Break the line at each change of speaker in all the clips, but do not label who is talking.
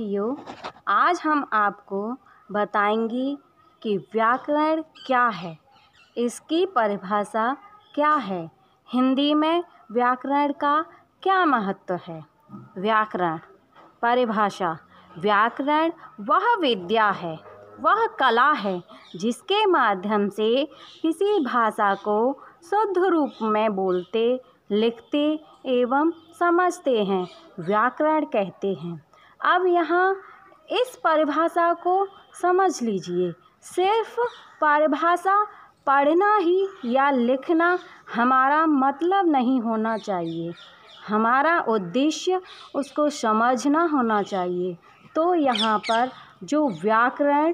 विद्यार्थियों आज हम आपको बताएँगे कि व्याकरण क्या है, इसकी परिभाषा क्या है, हिंदी में व्याकरण का क्या महत्व है। व्याकरण, परिभाषा, व्याकरण वह विद्या है, वह कला है, जिसके माध्यम से किसी भाषा को शुद्ध रूप में बोलते, लिखते एवं समझते हैं, व्याकरण कहते हैं। अब यहाँ इस परिभाषा को समझ लीजिए। सिर्फ़ परिभाषा पढ़ना ही या लिखना हमारा मतलब नहीं होना चाहिए। हमारा उद्देश्य उसको समझना होना चाहिए। तो यहाँ पर जो व्याकरण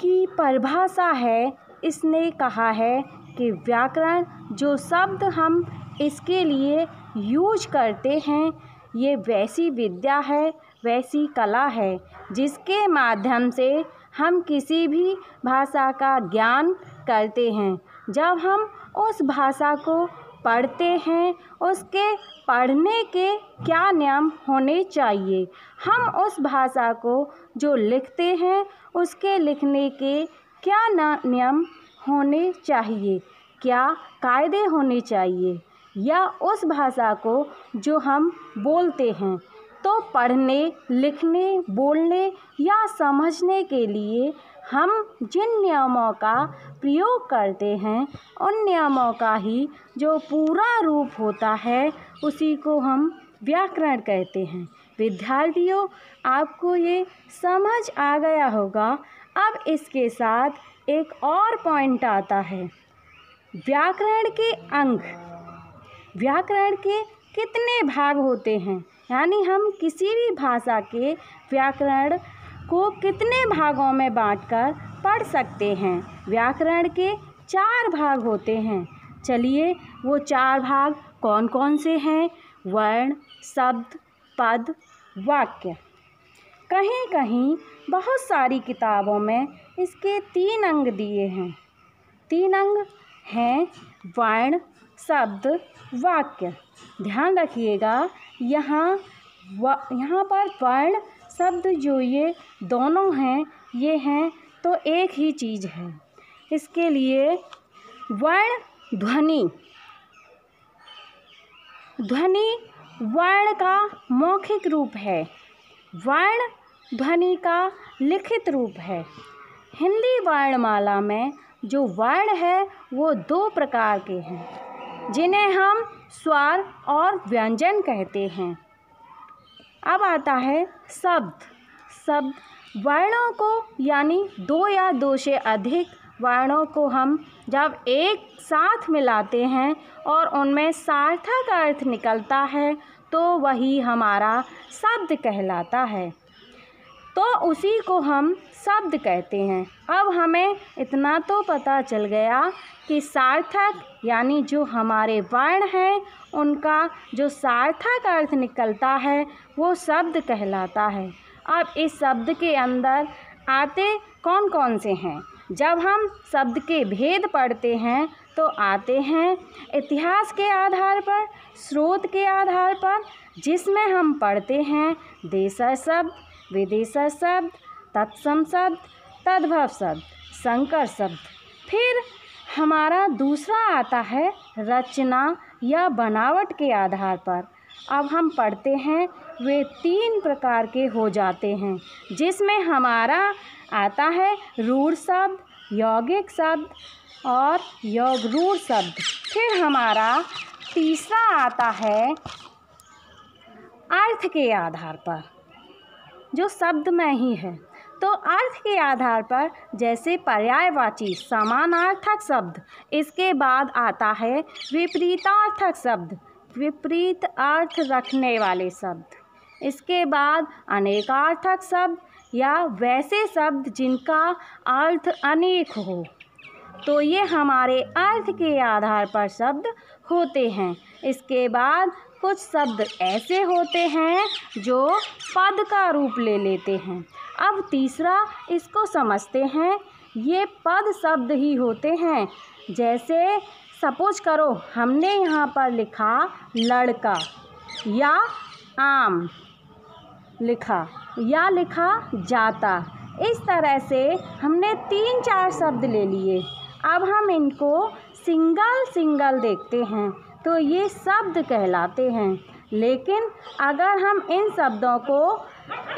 की परिभाषा है, इसने कहा है कि व्याकरण जो शब्द हम इसके लिए यूज़ करते हैं ये वैसी विद्या है, वैसी कला है, जिसके माध्यम से हम किसी भी भाषा का ज्ञान करते हैं। जब हम उस भाषा को पढ़ते हैं, उसके पढ़ने के क्या नियम होने चाहिए? हम उस भाषा को जो लिखते हैं, उसके लिखने के क्या नियम होने चाहिए? क्या कायदे होने चाहिए? या उस भाषा को जो हम बोलते हैं तो पढ़ने, लिखने, बोलने या समझने के लिए हम जिन नियमों का प्रयोग करते हैं, उन नियमों का ही जो पूरा रूप होता है, उसी को हम व्याकरण कहते हैं। विद्यार्थियों, आपको ये समझ आ गया होगा। अब इसके साथ एक और पॉइंट आता है। व्याकरण के अंग। व्याकरण के कितने भाग होते हैं? यानी हम किसी भी भाषा के व्याकरण को कितने भागों में बांटकर पढ़ सकते हैं? व्याकरण के चार भाग होते हैं। चलिए, वो चार भाग कौन कौन से हैं? वर्ण, शब्द, पद, वाक्य। कहीं कहीं बहुत सारी किताबों में इसके तीन अंग दिए हैं। तीन अंग हैं वर्ण शब्द वाक्य। ध्यान रखिएगा, यहाँ व, यहाँ पर वर्ण शब्द जो ये दोनों हैं, ये हैं तो एक ही चीज़ है। इसके लिए वर्ण ध्वनि। ध्वनि वर्ण का मौखिक रूप है। वर्ण ध्वनि का लिखित रूप है। हिंदी वर्णमाला में जो वर्ण है, वो दो प्रकार के हैं। जिन्हें हम स्वर और व्यंजन कहते हैं। अब आता है शब्द। शब्द वर्णों को, यानी दो या दो से अधिक वर्णों को हम जब एक साथ मिलाते हैं और उनमें सार्थक अर्थ निकलता है तो वही हमारा शब्द कहलाता है। तो उसी को हम शब्द कहते हैं। अब हमें इतना तो पता चल गया कि सार्थक, यानी जो हमारे वर्ण हैं, उनका जो सार्थक अर्थ निकलता है, वो शब्द कहलाता है। अब इस शब्द के अंदर आते कौन कौन से हैं? जब हम शब्द के भेद पढ़ते हैं तो आते हैं इतिहास के आधार पर, स्रोत के आधार पर, जिसमें हम पढ़ते हैं, देशर शब्द विदेशर शब्द, तत्सम शब्द, तद्भव शब्द, संकर शब्द। फिर हमारा दूसरा आता है रचना या बनावट के आधार पर। अब हम पढ़ते हैं, वे तीन प्रकार के हो जाते हैं, जिसमें हमारा आता है रूढ़ शब्द, यौगिक शब्द और योग रूढ़ शब्द। फिर हमारा तीसरा आता है अर्थ के आधार पर। जो शब्द में ही है। तो अर्थ के आधार पर जैसे पर्यायवाची समानार्थक शब्द, इसके बाद आता है विपरीतार्थक शब्द, विपरीत अर्थ रखने वाले शब्द। इसके बाद अनेकार्थक शब्द या वैसे शब्द जिनका अर्थ अनेक हो। तो ये हमारे अर्थ के आधार पर शब्द होते हैं। इसके बाद कुछ शब्द ऐसे होते हैं जो पद का रूप ले लेते हैं। अब तीसरा इसको समझते हैं। ये पद शब्द ही होते हैं। जैसे, सपोज़ करो, हमने यहाँ पर लिखा लड़का या आम लिखा या लिखा जाता। इस तरह से हमने तीन चार शब्द ले लिए। अब हम इनको सिंगल सिंगल देखते हैं। तो ये शब्द कहलाते हैं। लेकिन अगर हम इन शब्दों को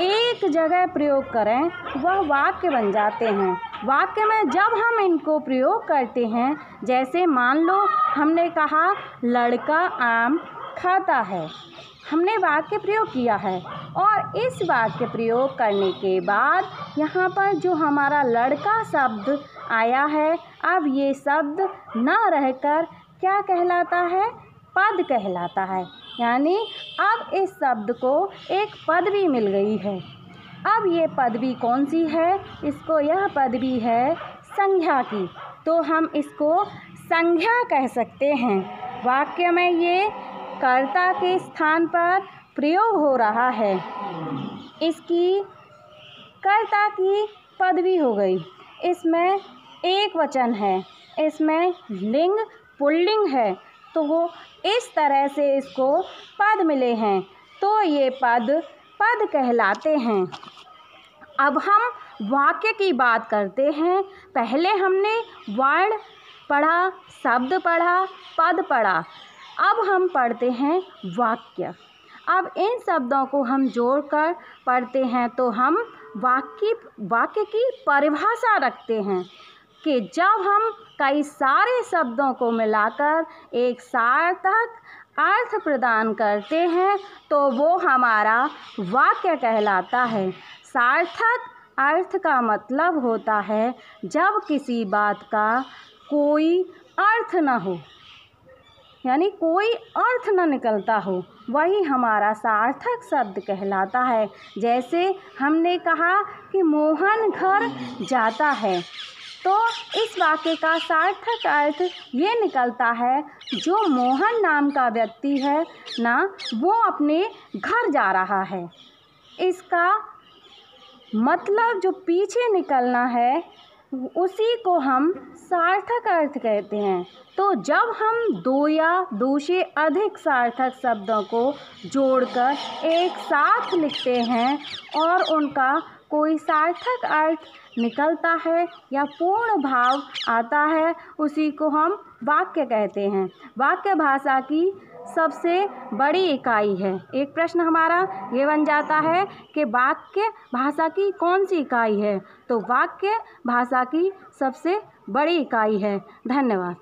एक जगह प्रयोग करें, वह वाक्य बन जाते हैं। वाक्य में जब हम इनको प्रयोग करते हैं, जैसे मान लो, हमने कहा, लड़का आम खाता है। हमने वाक्य प्रयोग किया है और इस वाक्य प्रयोग करने के बाद यहाँ पर जो हमारा लड़का शब्द आया है, अब ये शब्द न रहकर क्या कहलाता है? पद कहलाता है। यानी अब इस शब्द को एक पदवी मिल गई है। अब ये पदवी कौन सी है? इसको यह पदवी है संज्ञा की। तो हम इसको संज्ञा कह सकते हैं। वाक्य में ये कर्ता के स्थान पर प्रयोग हो रहा है। इसकी कर्ता की पदवी हो गई। इसमें एक वचन है। इसमें लिंग पुल्लिंग है तो वो इस तरह से इसको पद मिले हैं। तो ये पद पद कहलाते हैं। अब हम वाक्य की बात करते हैं। पहले हमने वर्ण पढ़ा, शब्द पढ़ा, पद पढ़ा। अब हम पढ़ते हैं वाक्य। अब इन शब्दों को हम जोड़कर पढ़ते हैं तो हम वाक्य वाक्य की परिभाषा रखते हैं। कि जब हम कई सारे शब्दों को मिलाकर एक सार्थक अर्थ प्रदान करते हैं तो वो हमारा वाक्य कहलाता है। सार्थक अर्थ का मतलब होता है जब किसी बात का कोई अर्थ न हो, यानी कोई अर्थ न निकलता हो, वही हमारा सार्थक शब्द कहलाता है। जैसे हमने कहा कि मोहन घर जाता है तो इस वाक्य का सार्थक अर्थ ये निकलता है, जो मोहन नाम का व्यक्ति है, ना वो अपने घर जा रहा है। इसका मतलब जो पीछे निकलना है, उसी को हम सार्थक अर्थ कहते हैं। तो जब हम दो या दो से अधिक सार्थक शब्दों को जोड़कर एक साथ लिखते हैं और उनका कोई सार्थक अर्थ निकलता है या पूर्ण भाव आता है, उसी को हम वाक्य कहते हैं। वाक्य भाषा की सबसे बड़ी इकाई है। एक प्रश्न हमारा ये बन जाता है कि वाक्य भाषा की कौन सी इकाई है? तो वाक्य भाषा की सबसे बड़ी इकाई है। धन्यवाद।